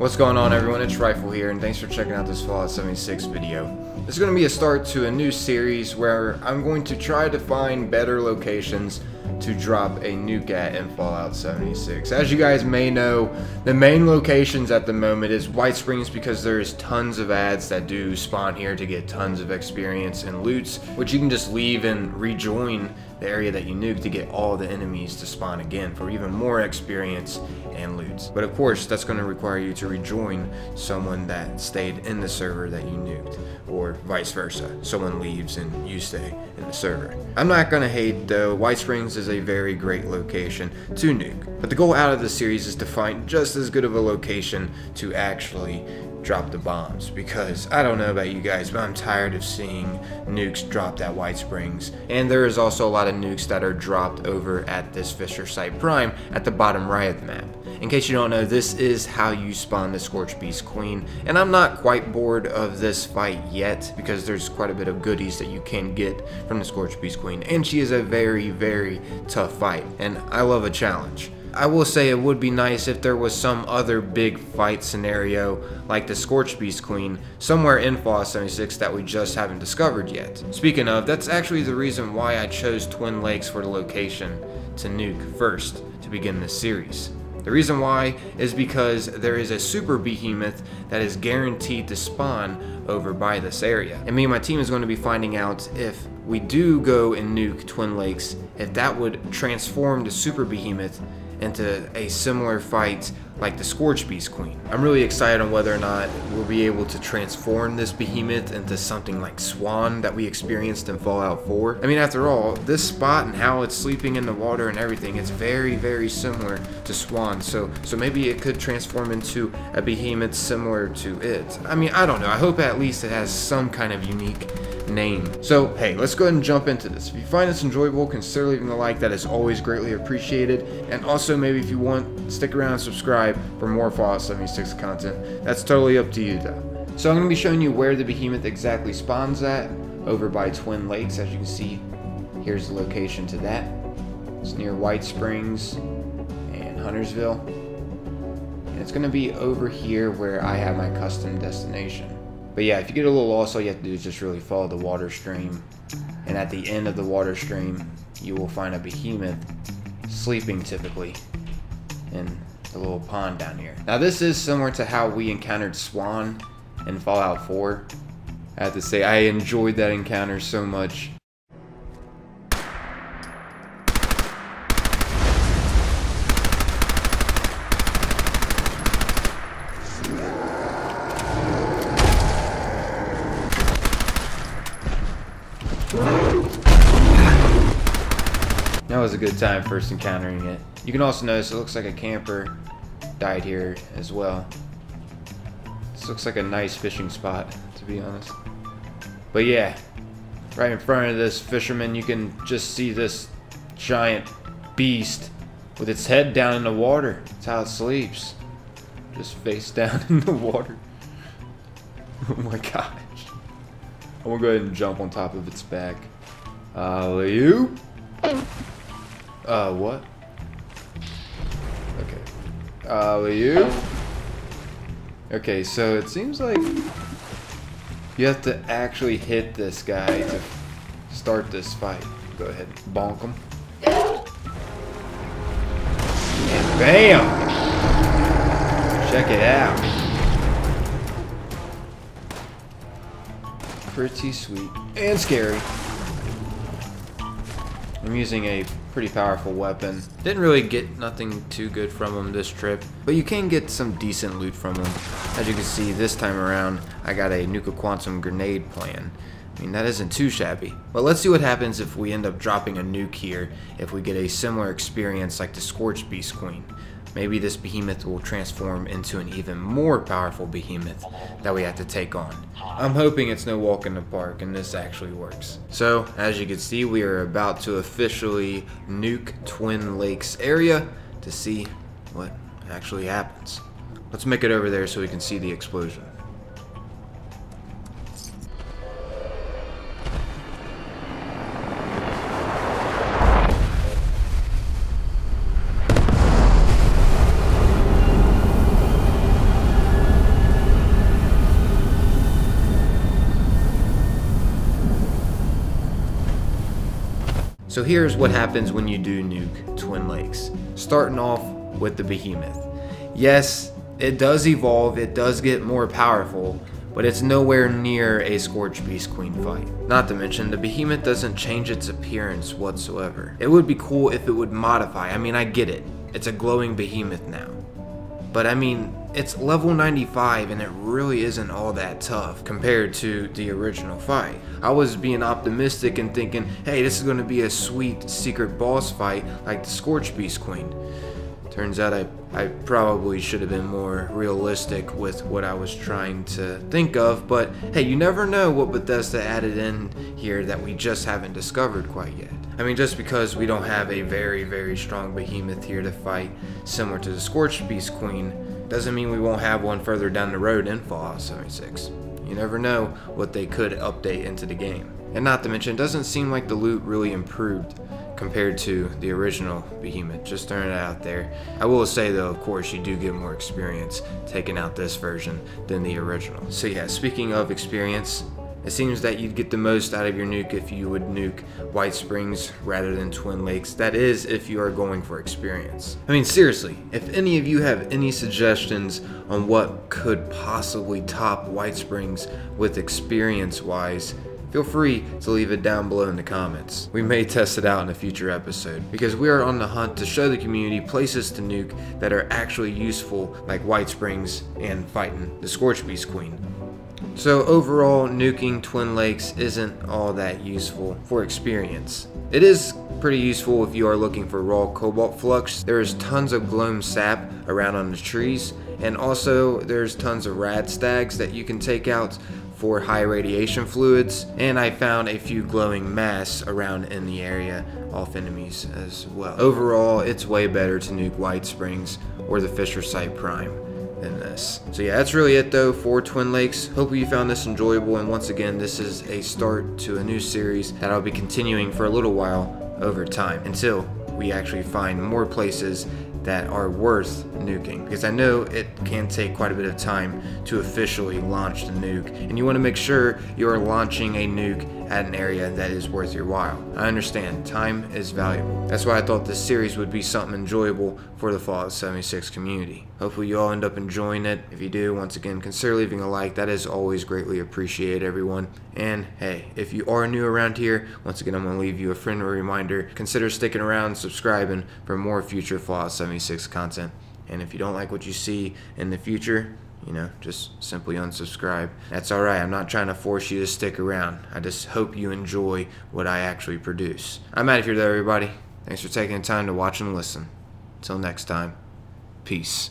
What's going on everyone, it's Rifle here and thanks for checking out this Fallout 76 video. This is going to be a start to a new series where I'm going to try to find better locations to drop a nuke at in Fallout 76. As you guys may know, the main locations at the moment is White Springs because there's tons of adds that do spawn here to get tons of experience and loots, which you can just leave and rejoin the area that you nuke to get all the enemies to spawn again for even more experience and loots. But of course, that's going to require you to rejoin someone that stayed in the server that you nuked, or vice versa. Someone leaves and you stay in the server. I'm not going to hate though, White Springs is a very great location to nuke. But the goal out of the series is to find just as good of a location to actually drop the bombs. Because I don't know about you guys but I'm tired of seeing nukes dropped at White Springs. And there is also a lot of nukes that are dropped over at this Fissure Site Prime at the bottom right of the map. In case you don't know this is how you spawn the Scorchbeast Queen. And I'm not quite bored of this fight yet because there's quite a bit of goodies that you can get from the Scorchbeast Queen. And she is a very very tough fight. And I love a challenge. I will say it would be nice if there was some other big fight scenario like the Scorchbeast Queen somewhere in Fallout 76 that we just haven't discovered yet. Speaking of, that's actually the reason why I chose Twin Lakes for the location to nuke first to begin this series. The reason why is because there is a super behemoth that is guaranteed to spawn over by this area. And me and my team is going to be finding out if we do go and nuke Twin Lakes, if that would transform the super behemoth into a similar fight like the Scorchbeast Queen. I'm really excited on whether or not we'll be able to transform this behemoth into something like Swan that we experienced in Fallout 4. I mean, after all, this spot and how it's sleeping in the water and everything, it's very, very similar to Swan. So, so maybe it could transform into a behemoth similar to it. I mean, I don't know. I hope at least it has some kind of unique name. So, hey, let's go ahead and jump into this. If you find this enjoyable, consider leaving a like. That is always greatly appreciated. And also, maybe if you want, stick around and subscribe for more Fallout 76 content. That's totally up to you, though. So I'm going to be showing you where the behemoth exactly spawns at, over by Twin Lakes. As you can see, here's the location to that. It's near White Springs and Huntersville. And it's going to be over here where I have my custom destination. But yeah, if you get a little lost, all you have to do is just really follow the water stream. And at the end of the water stream, you will find a behemoth sleeping typically in the little pond down here. Now this is similar to how we encountered Swan in Fallout 4. I have to say, I enjoyed that encounter so much. That was a good time first encountering it. You can also notice it looks like a camper died here as well. This looks like a nice fishing spot, to be honest. But yeah, right in front of this fisherman, you can just see this giant beast with its head down in the water. That's how it sleeps. Just face down in the water. Oh my gosh. I'm gonna go ahead and jump on top of its back. Uh, you? Uh, what? Okay. Uh, you? Okay, so it seems like you have to actually hit this guy to start this fight. Go ahead, bonk him. And bam! Check it out. Pretty sweet. And scary. I'm using a pretty powerful weapon. Didn't really get nothing too good from them this trip, but you can get some decent loot from them. As you can see, this time around, I got a Nuka Quantum grenade plan. I mean, that isn't too shabby. But let's see what happens if we end up dropping a nuke here, if we get a similar experience like the Scorched Beast Queen. Maybe this behemoth will transform into an even more powerful behemoth that we have to take on. I'm hoping it's no walk in the park and this actually works. So, as you can see, we are about to officially nuke Twin Lakes area to see what actually happens. Let's make it over there so we can see the explosion. So here's what happens when you do nuke Twin Lakes. Starting off with the Behemoth. Yes, it does evolve, it does get more powerful, but it's nowhere near a Scorchbeast Queen fight. Not to mention, the Behemoth doesn't change its appearance whatsoever. It would be cool if it would modify, I mean I get it, it's a glowing Behemoth now. But I mean, it's level 95 and it really isn't all that tough compared to the original fight. I was being optimistic and thinking, hey, this is going to be a sweet secret boss fight like the Scorchbeast Queen. Turns out I, I probably should have been more realistic with what I was trying to think of, but hey, you never know what Bethesda added in here that we just haven't discovered quite yet. I mean, just because we don't have a very, very strong behemoth here to fight, similar to the Scorched Beast Queen, doesn't mean we won't have one further down the road in Fallout 76. You never know what they could update into the game. And not to mention, it doesn't seem like the loot really improved compared to the original Behemoth. Just throwing it out there. I will say though, of course, you do get more experience taking out this version than the original. So yeah, speaking of experience, it seems that you'd get the most out of your nuke if you would nuke White Springs rather than Twin Lakes. That is, if you are going for experience. I mean, seriously, if any of you have any suggestions on what could possibly top White Springs with experience wise, feel free to leave it down below in the comments. We may test it out in a future episode because we are on the hunt to show the community places to nuke that are actually useful like White Springs and fighting the Scorchbeast Queen. So overall, nuking Twin Lakes isn't all that useful for experience. It is pretty useful if you are looking for raw cobalt flux. There is tons of gloam sap around on the trees, and also there's tons of rad stags that you can take out for high radiation fluids, and I found a few glowing mass around in the area off enemies as well. Overall, it's way better to nuke White Springs or the Fissure Site Prime than this. So yeah, that's really it though for Twin Lakes. Hope you found this enjoyable, and once again, this is a start to a new series that I'll be continuing for a little while over time until we actually find more places that are worth nuking because I know it can take quite a bit of time to officially launch the nuke and you want to make sure you are launching a nuke at an area that is worth your while. I understand, time is valuable. That's why I thought this series would be something enjoyable for the Fallout 76 community. Hopefully you all end up enjoying it. If you do, once again, consider leaving a like. That is always greatly appreciated, everyone. And hey, if you are new around here, once again, I'm going to leave you a friendly reminder. Consider sticking around, subscribing for more future Fallout 76 content. And if you don't like what you see in the future, you know, just simply unsubscribe. That's alright, I'm not trying to force you to stick around. I just hope you enjoy what I actually produce. I'm out of here though, everybody. Thanks for taking the time to watch and listen. Until next time, peace.